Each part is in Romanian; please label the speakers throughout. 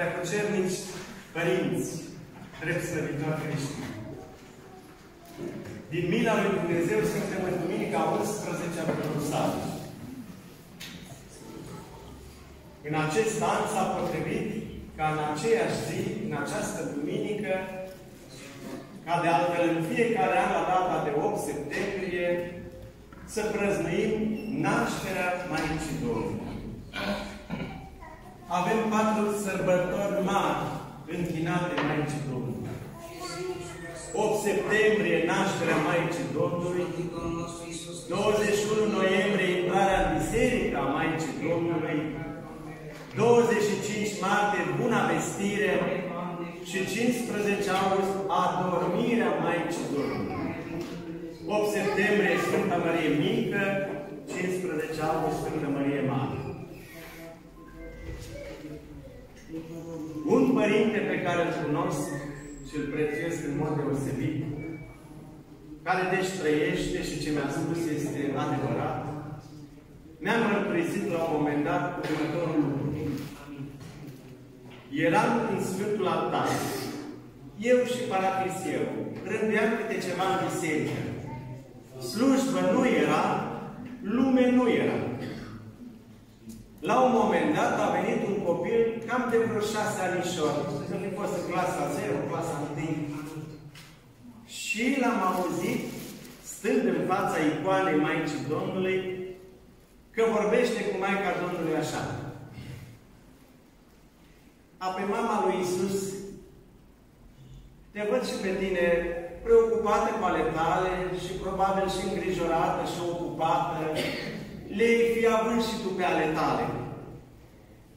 Speaker 1: preacucernici părinți, drept slăvitor creștini. Din mila lui Dumnezeu suntem în Duminica 11 a Pătrusului. În acest an s-a potrivit ca în aceeași zi, în această duminică, ca de altfel în fiecare an la data de 8 septembrie, să prăznuim nașterea Maicii Domnului. Avem patru sărbători mari închinate Maicii Domnului. 8 septembrie, nașterea Maicii Domnului, 21 noiembrie, intrarea în Biserica Maicii Domnului, 25 martie, Buna Vestire și 15 august, Adormirea Maicii Domnului. 8 septembrie, Sfânta Mărie Mică, 15 august, Sfânta Mărie Mare. Un părinte pe care îl cunosc și îl prețuiesc în mod deosebit, care deci trăiește și ce mi-a spus este adevărat, mi-am mărturisit la un moment dat următorul lucru. Eram în Sfântul Altar. Eu și Paracliseu rândeam câte ceva în biserică. Slujbă nu era, lume nu era. La un moment dat a venit un copil cam de vreo șase anișori. Să fi fost în clasa 0, clasa 1. Și l-am auzit, stând în fața icoanei Maicii Domnului, că vorbește cu Maica Domnului așa. Apoi mama lui Isus, te văd și pe tine preocupată cu ale tale și probabil și îngrijorată și ocupată, le fi având și tu pe ale tale.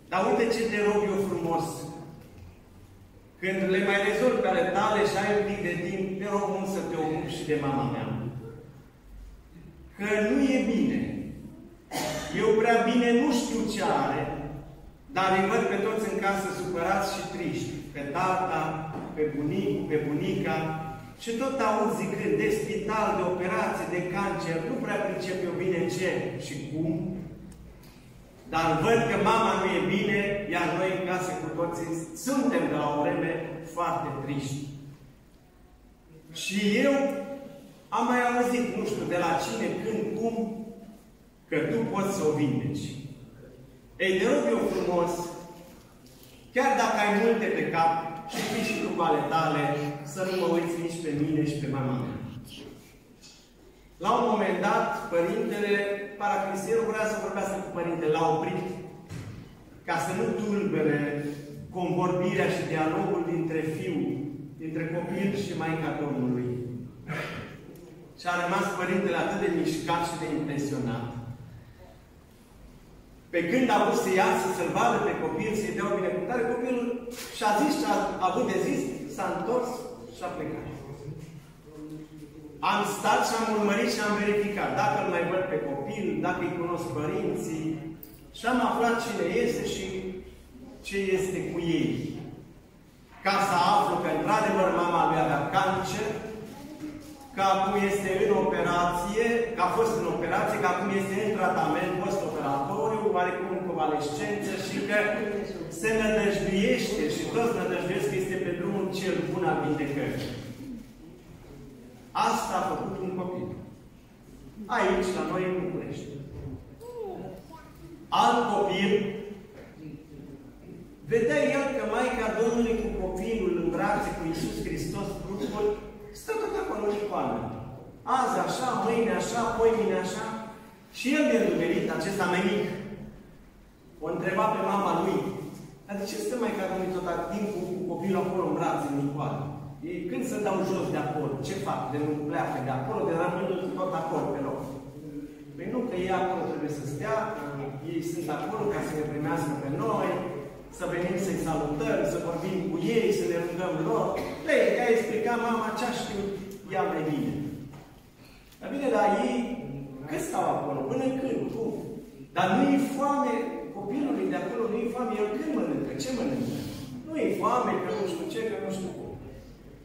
Speaker 1: Dar uite ce te rog eu frumos. Când le mai rezolvi pe ale tale și ai un pic de timp, te rog mult să te ocupi și de mama mea. Că nu e bine. Eu prea bine nu știu ce are, dar îi văd pe toți în casă supărați și triști. Pe tata, pe bunicul, pe bunica, și tot aud zicând de spital, de operație, de cancer, nu prea pricep eu bine ce și cum, dar văd că mama nu e bine, iar noi în casă cu toții suntem de la o vreme foarte triști. Și eu am mai auzit, nu știu, de la cine, când, cum, că tu poți să o vindeci. Ei, te rog eu frumos, chiar dacă ai multe pe cap, și fii și tu cu ale tale, să nu mă uiți nici pe mine și pe mama mea. La un moment dat, părintele, paracrisierul vrea să vorbească cu părintele, l-a oprit ca să nu tulbere convorbirea și dialogul dintre fiu, dintre copil și Maica Domnului. Și a rămas părintele atât de mișcat și de impresionat. Pe când a vrut să iasă, să-l vadă pe copil, să-i dea o binecuvântare, copilul și-a zis ce a avut de zis, s-a întors și a plecat. Am stat și am urmărit și am verificat dacă îl mai văd pe copil, dacă îi cunosc părinții și am aflat cine este și ce este cu ei. Ca să aflu că într-adevăr mama lui avea cancer, că acum este în operație, că a fost în operație, că acum este în tratament post-operatoriu, oarecum în convalescență și că se nădăjduiește și toți nădăjduiesc că este pe drumul cel bun al vindecării. Asta a făcut un copil. Aici, la noi, în București. Alt copil vedea el că Maica Domnului cu copilul în brațe cu Iisus Hristos, grupul, stă tot acolo în icoană. Azi așa, mâine așa, poi mine așa. Și el de îndumerit, acesta mai mic, o întreba pe mama lui, dar de ce stă mai ca Domnului tot timpul cu copilul acolo în brațe, în icoană? Ei, când se dau jos de acolo, ce fac? De nu pleacă de acolo, de rămânul tot acolo pe loc. Păi nu, că ei acolo trebuie să stea, ei sunt acolo ca să ne primească pe noi, să venim să-i salutăm, să vorbim cu ei, să ne rugăm lor. Ei, i-a explicat mama ce-a știut ea mai bine. Dar bine, dar ei, cât stau acolo? Până când? Cum? Dar nu e foame copilului de acolo, nu e foame. El când mănâncă? Ce mănâncă? Nu e foame, că nu știu ce, că nu știu cum.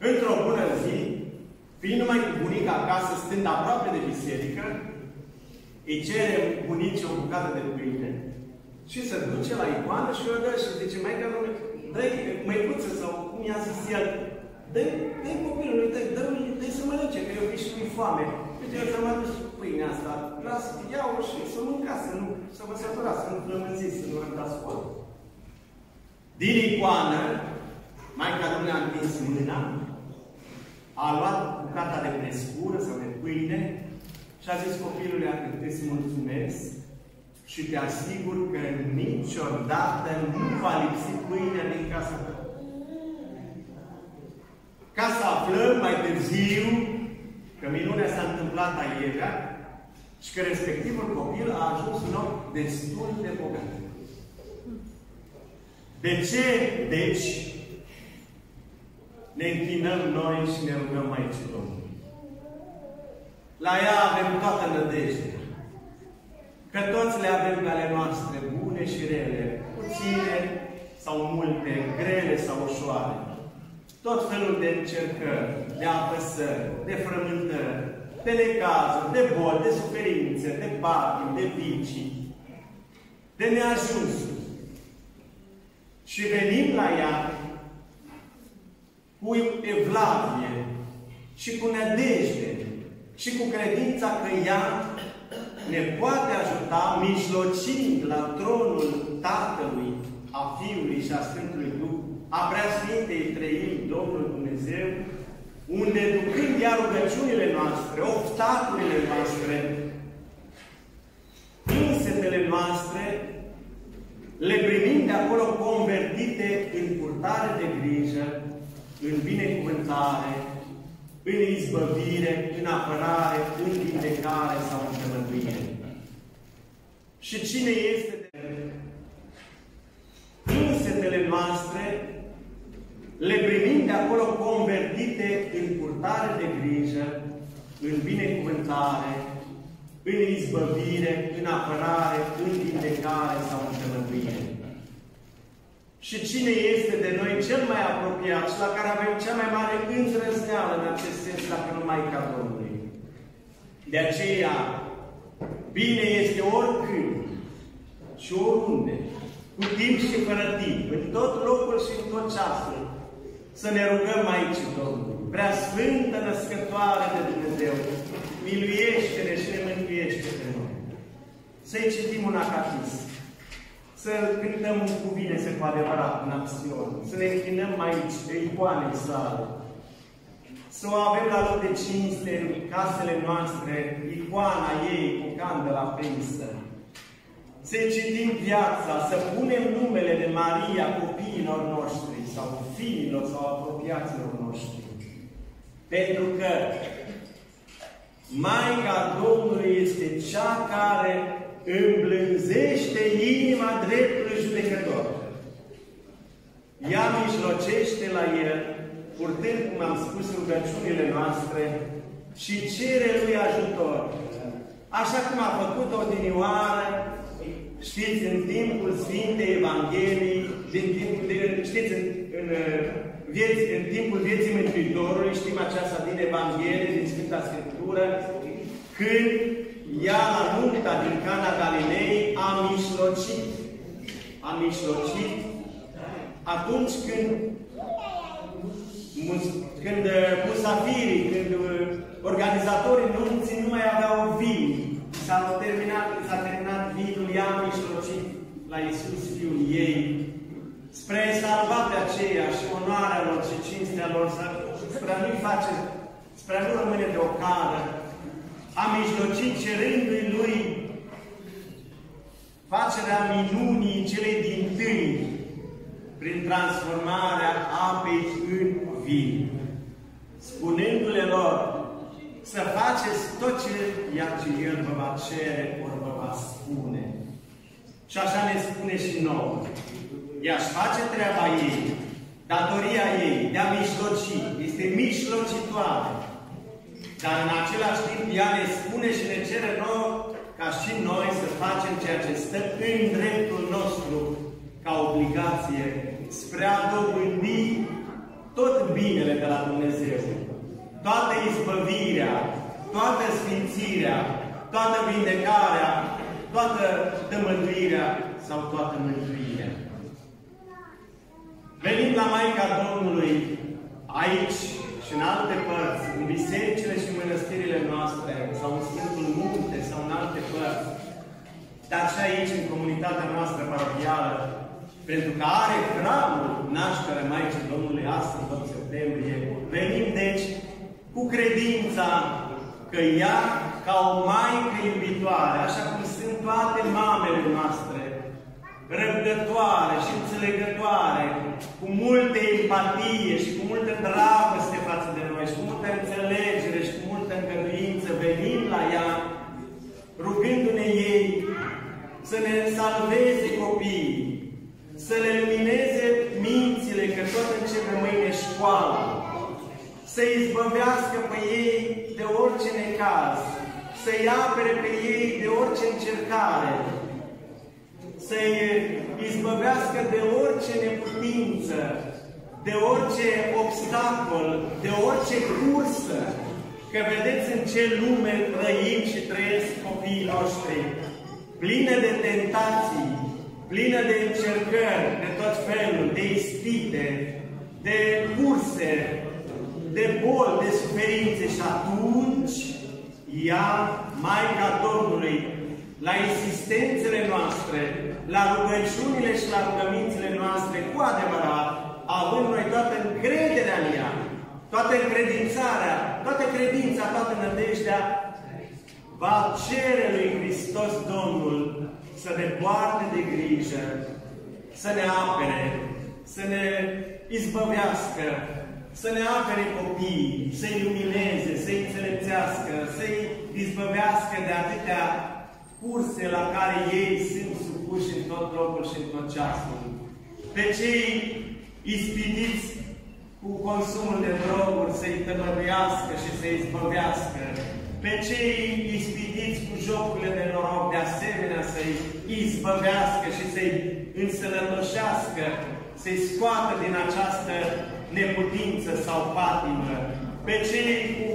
Speaker 1: Într-o bună zi, fiind numai cu bunica acasă, stând aproape de biserică, îi cere bunicii o bucată de pâine și se duce la icoană și o dă și zice, mai că dă-i măicuță sau cum i-a zis el, dă-i, dă copilului, dă-i, dă-i, dă să mănânce, că eu și mi foame. Uite, eu să mă duc pâinea asta, lasă, iau și să mâncați, să, nu, să vă săturați, să nu flămânziți, să nu răbdați foame. Din icoană, Maica Domnului a întins mâna, a luat bucata de prescură sau de pâine și a zis copilului atât, îți mulțumesc și te asigur că niciodată nu va lipsi pâinea din casa ta. Ca să aflăm mai târziu că minunea s-a întâmplat aievea și că respectivul copil a ajuns un om destul de bogat. De ce, deci, ne închinăm noi și ne rugăm aici Domnului? La ea avem toată nădejdea. Că toți le avem pe ale noastre, bune și rele, puține sau multe, grele sau ușoare. Tot felul de încercări, de apăsări, de frământări, de necazuri, de boli, de suferințe, de batini, de vicii, de neajunsuri. Și venim la ea cu evlavie și cu nădejde și cu credința că ea ne poate ajuta mijlocind la tronul Tatălui, a Fiului și a Sfântului Duh, a Preasfintei Trăim Domnul Dumnezeu, unde ducând ea rugăciunile noastre, obstacolele noastre, insetele noastre, le primim de acolo convertite în purtare de grijă, în binecuvântare, în izbăvire, în apărare, în vindecare sau în tămăduire. Și cine este de insetele noastre, le primim de acolo convertite în purtare de grijă, în binecuvântare, în izbăvire, în apărare, în vindecare sau în tămăduire. Și cine este de noi cel mai apropiat și la care avem cea mai mare îndrăzneală în acest sens, dacă nu mai ca Domnului. De aceea, bine este oricând și oriunde, cu timp și fără timp, în tot locul și în tot ceasul, să ne rugăm aici, Domnul. Prea Sfântă Născătoare de Dumnezeu, miluiește-ne și ne mântuiește pe noi. Să-i citim un acatism. Să cântăm un cuvine să cu adevărat în acțiune, să ne închinăm aici pe icoanei sale, să o avem la loc de cinste în casele noastre, icoana ei cu candela prinsă, să citim viața, să punem numele de Maria copiilor noștri sau fiilor sau apropiaților noștri. Pentru că Maica Domnului este cea care îmblânzește inima dreptului judecător. Ea mijlocește la el, purtând, cum am spus, rugăciunile noastre și cere lui ajutor. Așa cum a făcut o dinioară, știți, în timpul Sfintei Evangheliei, din timpul de, știți, în, în, vieți, în timpul vieții Mântuitorului, știm aceasta din Evanghelie, din Sfânta Scriptură, când ea la nunta din Cana Galilei a mișlocit. A mișlocit atunci când când uh, musafirii, când uh, organizatorii nunții nu mai aveau vin, s-a terminat, s-a terminat vinul, ea a mișlocit la Iisus, Fiul ei, spre a salva pe aceea și onoarea lor și cinstea lor, spre a nu-i face, spre a nu rămâne de o cară, a mijlocit cerându-i lui facerea minunii celei din tâi prin transformarea apei în vin, spunându-le lor să faceți tot ce ea ce El vă va cere, ori vă va spune. Și așa ne spune și nouă. Ea își face treaba ei, datoria ei de a mijloci, este mijlocitoare. Dar în același timp ea ne spune și ne cere nouă ca și noi să facem ceea ce stă în dreptul nostru ca obligație spre a dobândi tot binele de la Dumnezeu. Toată izbăvirea, toată sfințirea, toată vindecarea, toată tământuirea sau toată mântuirea. la Maica Domnului aici și în alte părți, în bisericile și mănăstirile noastre, sau în Sfântul Munte, sau în alte părți, dar și aici, în comunitatea noastră parohială, pentru că are hramul nașterea Maicii Domnului astăzi, 8 septembrie, venim deci cu credința că ea, ca o maică iubitoare, așa cum sunt toate mamele noastre, răbdătoare și înțelegătoare, cu multă empatie și cu multă dragoste față de noi, și cu multă înțelegere și cu multă îngăduință, venim la ea, rugându-ne ei să ne salveze copiii, să le lumineze mințile, că tot începe mâine școala, să izbăvească pe ei de orice necaz, să-i apere pe ei de orice încercare, să-i izbăvească de orice neputință, de orice obstacol, de orice cursă, că vedeți în ce lume trăim și trăiesc copiii noștri, plină de tentații, plină de încercări de tot felul, de ispite, de curse, de boli, de suferințe. Și atunci ea, Maica Domnului, la insistențele noastre, la rugăciunile și la rugămințele noastre, cu adevărat, având noi toată încrederea în ea, toată încredințarea, toată credința, toată nădejdea, va cere lui Hristos Domnul să ne poarte de grijă, să ne apere, să ne izbăvească, să ne apere copiii, să-i lumineze, să-i înțelepțească, să-i izbăvească de atâtea curse la care ei sunt supuși în tot locul și în tot ceasul. Pe cei ispitiți cu consumul de droguri să-i tămăduiască și să-i izbăvească. Pe cei ispitiți cu jocurile de noroc, de asemenea, să-i izbăvească și să-i însănătoșească, să-i scoată din această neputință sau patimă. Pe cei cu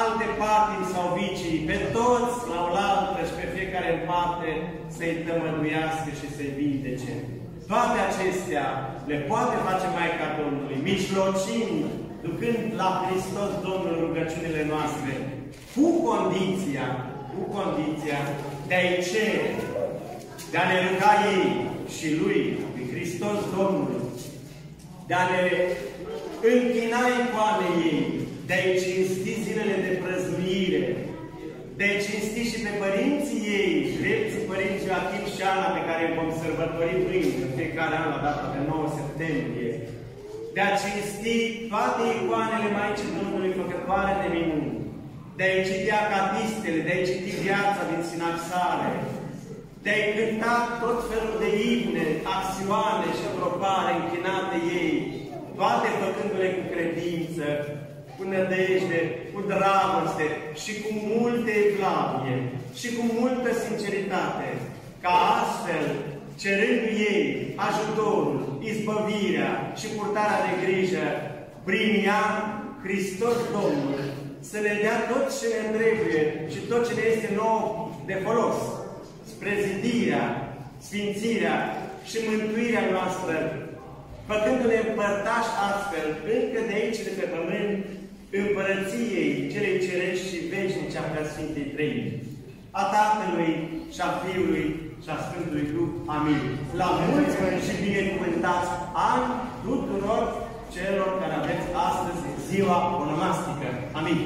Speaker 1: alte patimi sau vicii, pe toți la oaltă și pe fiecare în parte să-i tămăduiască și să-i vindece. Toate acestea le poate face Maica Domnului, mijlocind, ducând la Hristos Domnul rugăciunile noastre, cu condiția, cu condiția de a-i cere, de a ne ruga ei și Lui, de Hristos Domnul, de a ne închina icoane ei, de a-i cinsti zilele de prăznuire, de a-i cinsti și pe părinții ei, drepții părinții Joachim și Ana, pe care îi vom sărbători mâine, în fiecare an, la data de 9 septembrie, de a cinsti toate icoanele Maicii Domnului Făcătoare de minuni, de a-i citi acatistele, de a-i citi viața din sinaxare, de a-i cânta tot felul de imne, acțioane și propare închinate ei, toate făcându-le cu credință, cu nădejde, cu dragoste și cu multe evlavie și cu multă sinceritate, ca astfel, cerând ei ajutorul, izbăvirea și purtarea de grijă, prin ea, Hristos Domnul, să ne dea tot ce ne trebuie și tot ce ne este nou de folos, spre zidirea, sfințirea și mântuirea noastră, făcându-ne împărtași astfel, încă de aici, de pe pământ, împărăției celei cerești și veșnice a Preasfintei Trăimi, a Tatălui și a Fiului și a Sfântului Duh. Amin. La mulți și binecuvântați ani tuturor celor care aveți astăzi ziua onomastică. Amin.